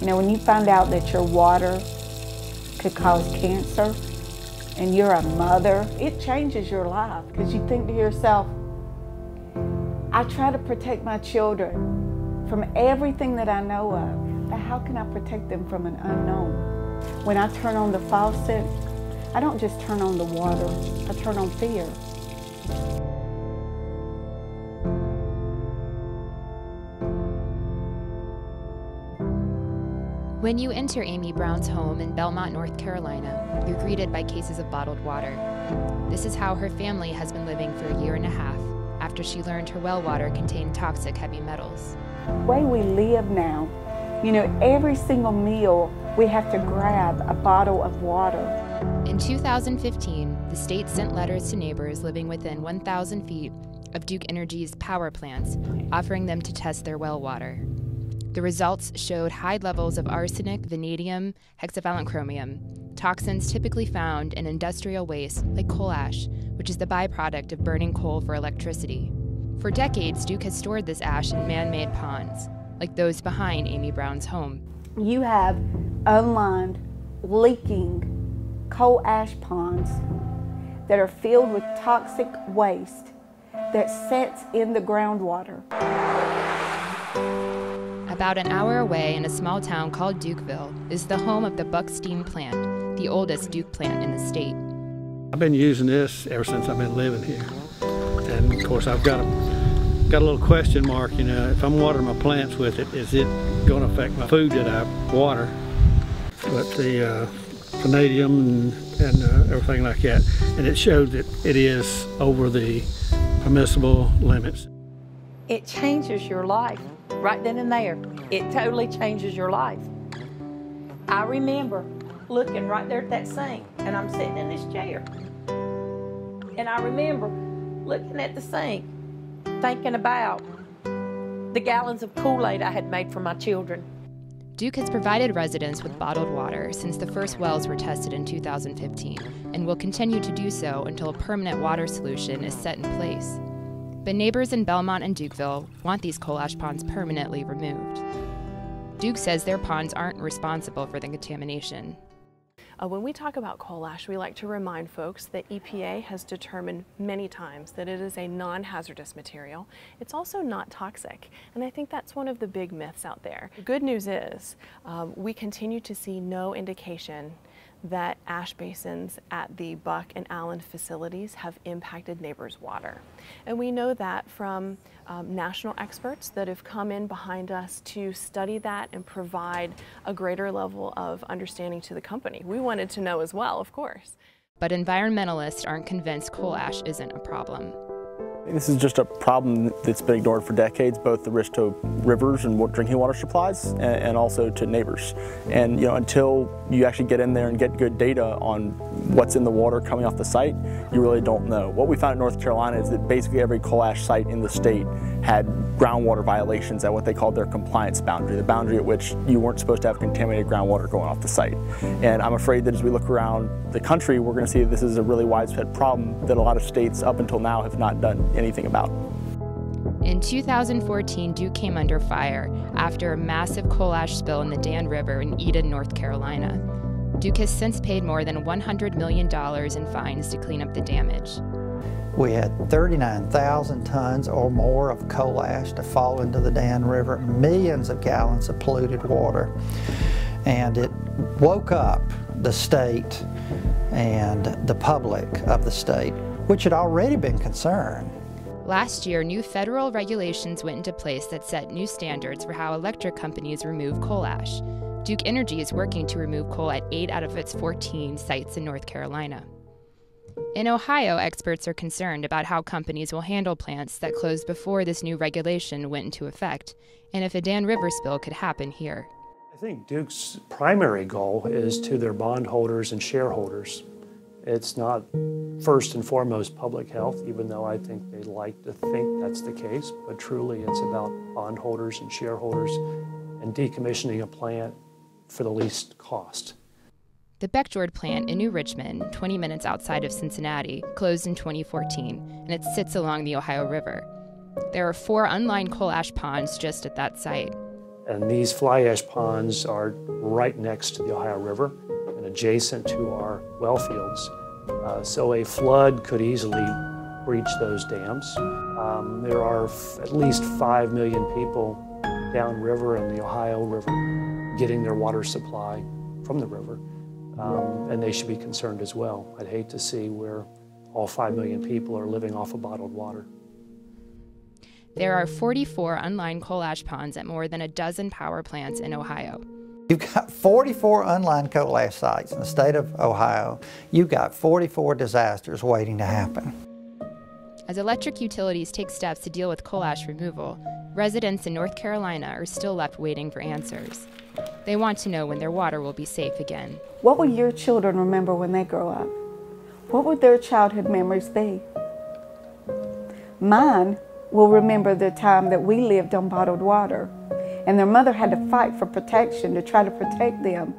You know, when you find out that your water could cause cancer and you're a mother, it changes your life because you think to yourself, I try to protect my children from everything that I know of, but how can I protect them from an unknown? When I turn on the faucet, I don't just turn on the water, I turn on fear. When you enter Amy Brown's home in Belmont, North Carolina, you're greeted by cases of bottled water. This is how her family has been living for a year and a half after she learned her well water contained toxic heavy metals. The way we live now, you know, every single meal we have to grab a bottle of water. In 2015, the state sent letters to neighbors living within 1,000 feet of Duke Energy's power plants, offering them to test their well water. The results showed high levels of arsenic, vanadium, hexavalent chromium, toxins typically found in industrial waste like coal ash, which is the byproduct of burning coal for electricity. For decades, Duke has stored this ash in man made ponds, like those behind Amy Brown's home. You have unlined, leaking coal ash ponds that are filled with toxic waste that sets in the groundwater. About an hour away in a small town called Dukeville is the home of the Buck Steam plant, the oldest Duke plant in the state. I've been using this ever since I've been living here. And of course I've got a, got a little question mark, you know, if I'm watering my plants with it, is it going to affect my food that I water? But the uh, vanadium and, and uh, everything like that, and it showed that it is over the permissible limits. It changes your life right then and there. It totally changes your life. I remember looking right there at that sink, and I'm sitting in this chair. And I remember looking at the sink, thinking about the gallons of Kool Aid I had made for my children. Duke has provided residents with bottled water since the first wells were tested in 2015 and will continue to do so until a permanent water solution is set in place. But neighbors in Belmont and Dukeville want these coal ash ponds permanently removed. Duke says their ponds aren't responsible for the contamination. Uh, when we talk about coal ash, we like to remind folks that EPA has determined many times that it is a non-hazardous material. It's also not toxic, and I think that's one of the big myths out there. The good news is um, we continue to see no indication that ash basins at the Buck and Allen facilities have impacted neighbors' water. And we know that from um, national experts that have come in behind us to study that and provide a greater level of understanding to the company. We wanted to know as well, of course. But environmentalists aren't convinced coal ash isn't a problem. This is just a problem that's been ignored for decades, both the risk to rivers and drinking water supplies and, also to neighbors. And you know, until you actually get in there and get good data on what's in the water coming off the site, you really don't know. What we found in North Carolina is that basically every coal ash site in the state had groundwater violations at what they called their compliance boundary, the boundary at which you weren't supposed to have contaminated groundwater going off the site. And I'm afraid that as we look around the country, we're going to see that this is a really widespread problem that a lot of states up until now have not done anything about. In 2014, Duke came under fire after a massive coal ash spill in the Dan River in Eden, North Carolina. Duke has since paid more than $100 million in fines to clean up the damage. We had 39,000 tons or more of coal ash to fall into the Dan River, millions of gallons of polluted water. And it woke up the state and the public of the state, which had already been concerned. Last year, new federal regulations went into place that set new standards for how electric companies remove coal ash. Duke Energy is working to remove coal at 8 out of its 14 sites in North Carolina. In Ohio, experts are concerned about how companies will handle plants that closed before this new regulation went into effect, and if a Dan River spill could happen here. I think Duke's primary goal is to their bondholders and shareholders. It's not first and foremost public health, even though I think they like to think that's the case, but truly it's about bondholders and shareholders and decommissioning a plant for the least cost. The Beckjord plant in New Richmond, 20 minutes outside of Cincinnati, closed in 2014, and it sits along the Ohio River. There are four unlined coal ash ponds just at that site. And these fly ash ponds are right next to the Ohio River and adjacent to our well fields. Uh, so a flood could easily breach those dams. Um, there are at least 5 million people downriver in the Ohio River getting their water supply from the river, um, and they should be concerned as well. I'd hate to see where all 5 million people are living off of bottled water. There are 44 unlined coal ash ponds at more than a dozen power plants in Ohio. You've got 44 unlined coal ash sites in the state of Ohio. You've got 44 disasters waiting to happen. As electric utilities take steps to deal with coal ash removal, residents in North Carolina are still left waiting for answers. They want to know when their water will be safe again. What will your children remember when they grow up? What would their childhood memories be? Mine will remember the time that we lived on bottled water and their mother had to fight for protection to try to protect them